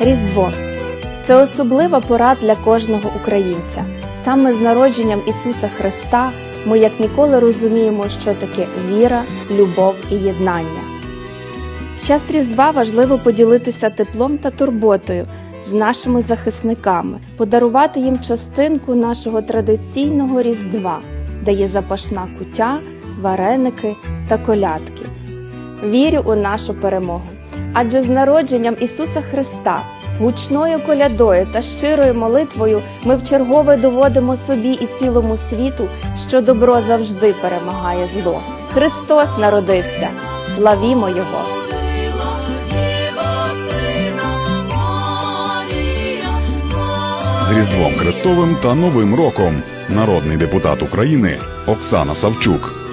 Різдво це особлива пора для кожного українця. Саме з народженням Ісуса Христа ми як ніколи розуміємо, що таке віра, любов і єднання. В час Різдва важливо поділитися теплом та турботою з нашими захисниками, подарувати їм частинку нашого традиційного Різдва, де є запашна кутя, вареники та колядки. Вірю у нашу перемогу. Адже з народженням Ісуса Христа, гучною колядою та щирою молитвою ми вчергове доводимо собі і цілому світу, що добро завжди перемагає зло. Христос народився! Славімо Його! З Різдвом Христовим та Новим роком народний депутат України Оксана Савчук.